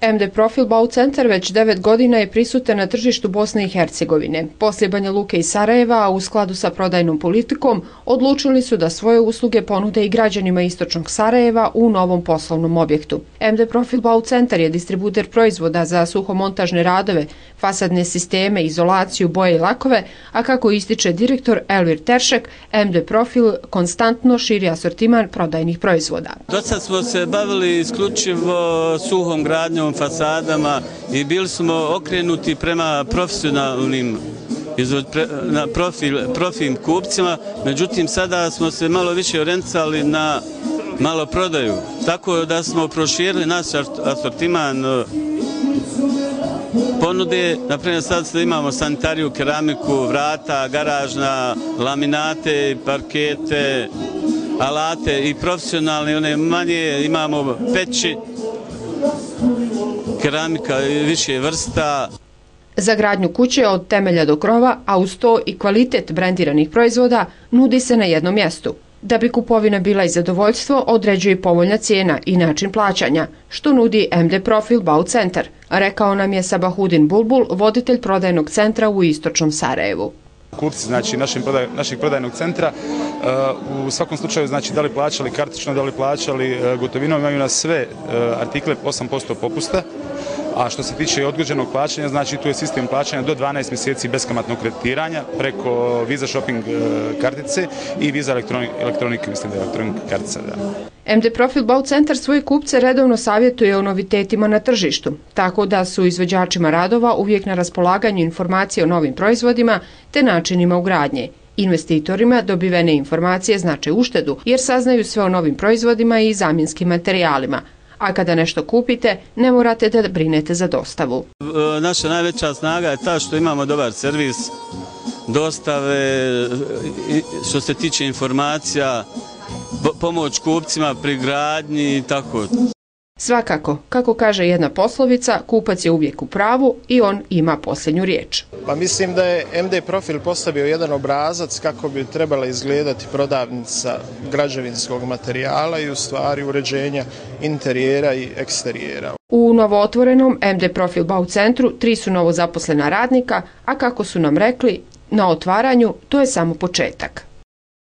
MD Profil Bau Centar već devet godina je prisutan na tržištu Bosne i Hercegovine. Poslije Banja Luke i Sarajeva, a u skladu sa prodajnom politikom, odlučili su da svoje usluge ponude i građanima istočnog Sarajeva u novom poslovnom objektu. MD Profil Bau Centar je distributer proizvoda za suhomontažne radove, fasadne sisteme, izolaciju, boje i lakove, a kako ističe direktor Elvir Teršek, MD Profil konstantno širi asortiman prodajnih proizvoda. Do sad smo se bavili isključivo suhom gradnjom novim fasadama i bili smo okrenuti prema profesionalnim na profil, profim kupcima, međutim sada smo se malo više orientali na malo prodaju. Tako da smo proširili naš asortiman e, ponude. Naprimjer, sad imamo sanitariju, keramiku, vrata, garažna, laminate, parkete, alate i profesionalne, one manje imamo peći, keramika i više vrsta. Za gradnju kuće od temelja do krova, a uz to i kvalitet brendiranih proizvoda, nudi se na jednom mjestu. Da bi kupovina bila i zadovoljstvo, određuje povoljna cijena i način plaćanja, što nudi MD Profil Bau Centar, rekao nam je Sabahudin Bulbul, voditelj prodajnog centra u istočnom Sarajevu kupci znači našim prodaj, našeg prodajnog centra uh, u svakom slučaju znači da li plaćali kartično da li plaćali uh, gotovinom imaju na sve uh, artikle 8% popusta A što se tiče odgođenog plaćanja, znači tu je sistem plaćanja do 12 mjeseci beskamatnog kreditiranja preko Visa Shopping e, kartice i Visa Electronic, mislim da je Electronic kartica. Da. MD Profil Bau Centar svoje kupce redovno savjetuje o novitetima na tržištu, tako da su izvođačima radova uvijek na raspolaganju informacije o novim proizvodima te načinima ugradnje. Investitorima dobivene informacije znače uštedu jer saznaju sve o novim proizvodima i zamjenskim materijalima, a kada nešto kupite, ne morate da brinete za dostavu. E, naša najveća snaga je ta što imamo dobar servis, dostave, e, što se tiče informacija, pomoć kupcima pri gradnji i tako. Svakako, kako kaže jedna poslovica, kupac je uvijek u pravu i on ima posljednju riječ. Pa mislim da je MD Profil postavio jedan obrazac kako bi trebala izgledati prodavnica građevinskog materijala i u stvari uređenja interijera i eksterijera. U novootvorenom MD Profil Bau centru tri su novo zaposlena radnika, a kako su nam rekli, na otvaranju to je samo početak.